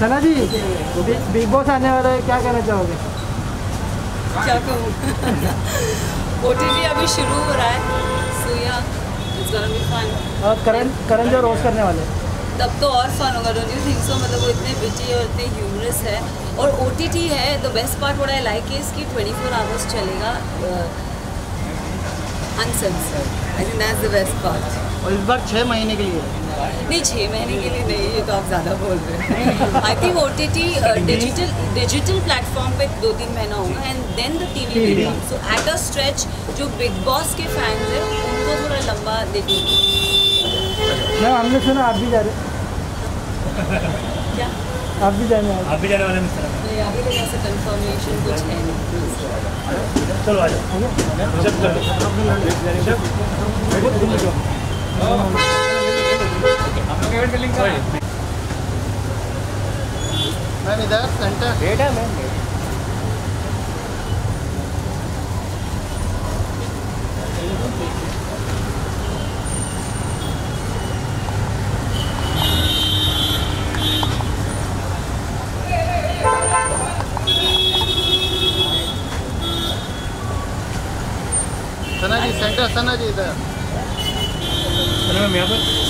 सना जी big boss आने वाला है क्या कहना चाहोगे? क्या कहूँ ओ अभी शुरू हो रहा है सो या इट्स गोना बी फन और करण करण जो रोज करने वाले तब तो और फन होगा डोंट यू थिंक सो मतलब वो इतने बिटी और इतने ह्यूमरस है। और ओटीटी है the best part what I like is कि 24 आवर्स चलेगा uncensored I think that's the best part और इस बार छः महीने के लिए। नहीं छः महीने के लिए नहीं ये तो आप ज़्यादा बोल रहे हैं। I think O T T digital digital platform पे दो तीन महीना होगा and then the TV so at a a stretch जो बिग बॉस के फैंस हैं उनको थोड़ा लंबा देखने। को मैम हमने सुना आप भी जा रहे क्या? आप भी जाने वाले आप भी जाने वाले मिस्टर। नहीं अभी तक ऐसा कंफर्मेशन कुछ है नहीं। चलो आ जाओ। ऋषभ चलो मैम इधर सेंटर रेट है मैम। सना जी सेंटर सना जी इधर। चलो मैम यहाँ पर।